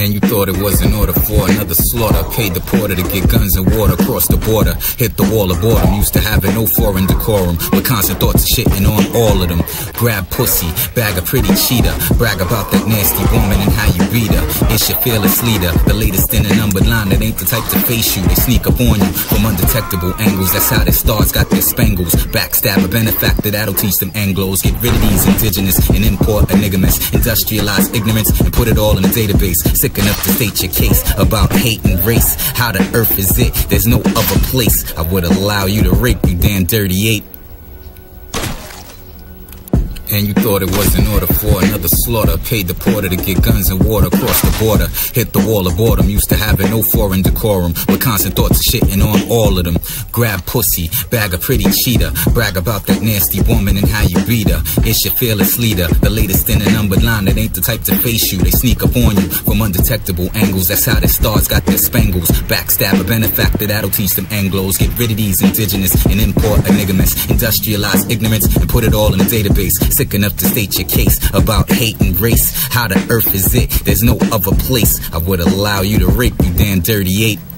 And you thought it was in order for another slaughter. Paid the porter to get guns and water across the border. Hit the wall of boredom. Used to having no foreign decorum. With constant thoughts of shitting on all of them. Grab pussy, bag a pretty cheetah. Brag about that nasty woman and how you beat her. It's your fearless leader. The latest in a numbered line that ain't the type to face you. They sneak up on you from undetectable angles. That's how their stars got their spangles. Backstab a benefactor that'll teach them Anglos. Get rid of these indigenous and import enigmas. Industrialize ignorance and put it all in a database. Enough to state your case about hate and race. How the earth is it? There's no other place I would allow you to rape, you damn dirty ape. And you thought it was in order for another slaughter. Paid the porter to get guns and water across the border. Hit the wall of boredom. Used to having no foreign decorum. With constant thoughts of shitting on all of them. Grab pussy, bag a pretty cheetah. Brag about that nasty woman and how you beat her. It's your fearless leader. The latest in the numbered line that ain't the type to face you. They sneak up on you from undetectable angles. That's how the stars got their spangles. Backstab a benefactor that'll teach them Anglos. Get rid of these indigenous and import enigmas. Industrialize ignorance and put it all in a database sick enough to state your case about hate and race. How the earth is it? There's no other place I would allow you to rape, you damn dirty ape.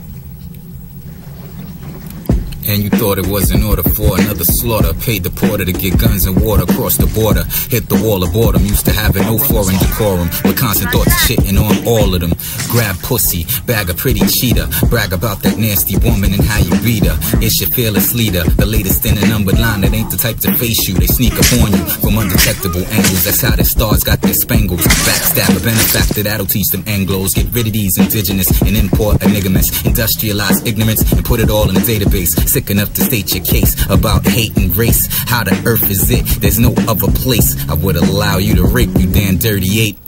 And you thought it was in order for another slaughter. Paid the porter to get guns and water across the border. Hit the wall of boredom. Used to having no foreign decorum. With constant thoughts of shitting on all of them. Grab pussy, bag a pretty cheetah. Brag about that nasty woman and how you beat her. It's your fearless leader. The latest in a numbered line that ain't the type to face you. They sneak up on you from undetectable angles. That's how the stars got their spangles. Backstab a benefactor that'll teach them Anglos. Get rid of these indigenous and import enigmas. Industrialize ignorance and put it all in a database. Sick enough to state your case about hate and race. How the earth is it? There's no other place I would allow you to rape, you damn dirty ape.